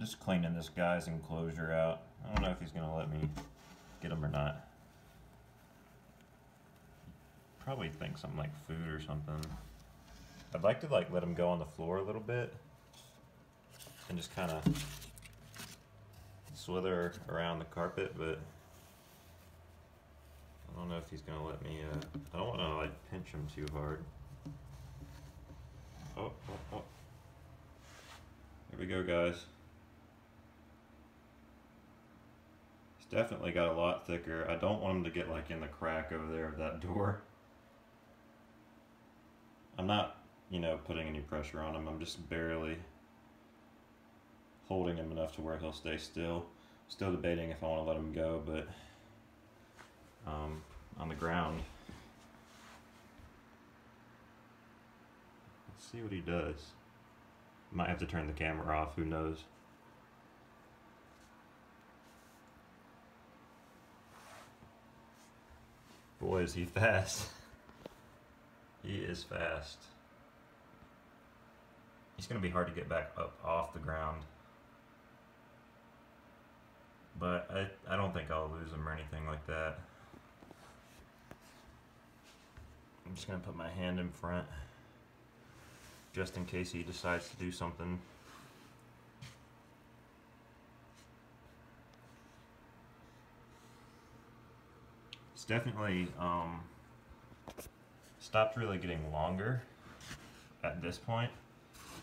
Just cleaning this guy's enclosure out. I don't know if he's gonna let me get him or not. Probably think something like food or something. I'd like to like let him go on the floor a little bit and just kind of slither around the carpet, but I don't know if he's gonna let me. Uh, I don't want to like pinch him too hard. Oh, oh, oh. Here we go, guys. Definitely got a lot thicker. I don't want him to get like in the crack over there of that door. I'm not, you know, putting any pressure on him. I'm just barely holding him enough to where he'll stay still. Still debating if I want to let him go, but um, on the ground. Let's see what he does. Might have to turn the camera off, who knows. Boy, is he fast. he is fast. He's going to be hard to get back up off the ground. But I, I don't think I'll lose him or anything like that. I'm just going to put my hand in front just in case he decides to do something. It's definitely um, stopped really getting longer at this point.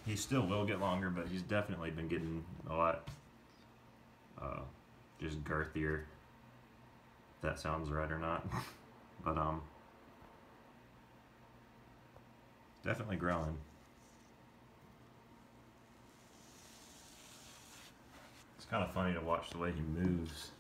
He still will get longer, but he's definitely been getting a lot uh, just girthier. If that sounds right or not. but um, definitely growing. It's kind of funny to watch the way he moves.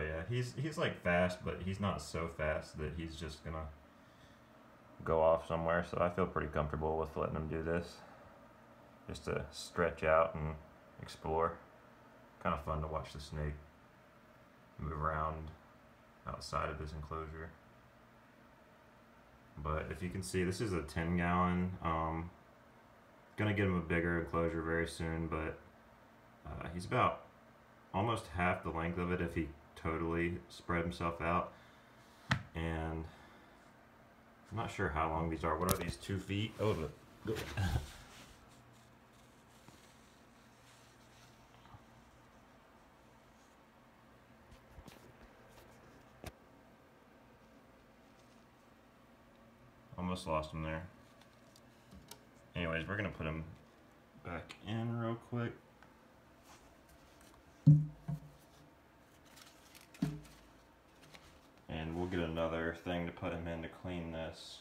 Yeah, he's he's like fast, but he's not so fast that he's just gonna go off somewhere. So I feel pretty comfortable with letting him do this, just to stretch out and explore. Kind of fun to watch the snake move around outside of his enclosure. But if you can see, this is a 10 gallon. Um, gonna get him a bigger enclosure very soon, but uh, he's about almost half the length of it if he totally spread himself out. And I'm not sure how long these are. What are these, two feet? Oh, look. Almost lost him there. Anyways, we're gonna put him back in real quick. And we'll get another thing to put him in to clean this.